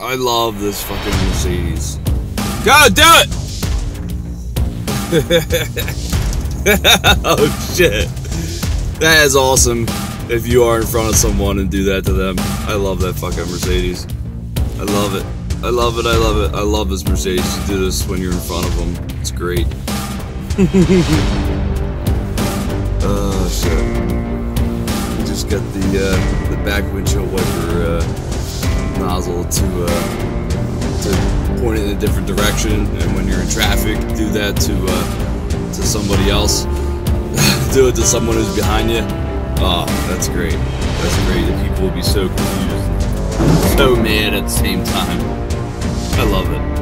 I love this fucking Mercedes. Go do it! oh shit. That is awesome if you are in front of someone and do that to them. I love that fucking Mercedes. I love it. I love it. I love it. I love this Mercedes. You do this when you're in front of them. It's great. oh shit. Just got the uh, the back windshield wiper uh, nozzle to uh, to point it in a different direction, and when you're in traffic, do that to uh, to somebody else. do it to someone who's behind you. Oh, that's great. That's great. The people will be so confused, so mad at the same time. I love it.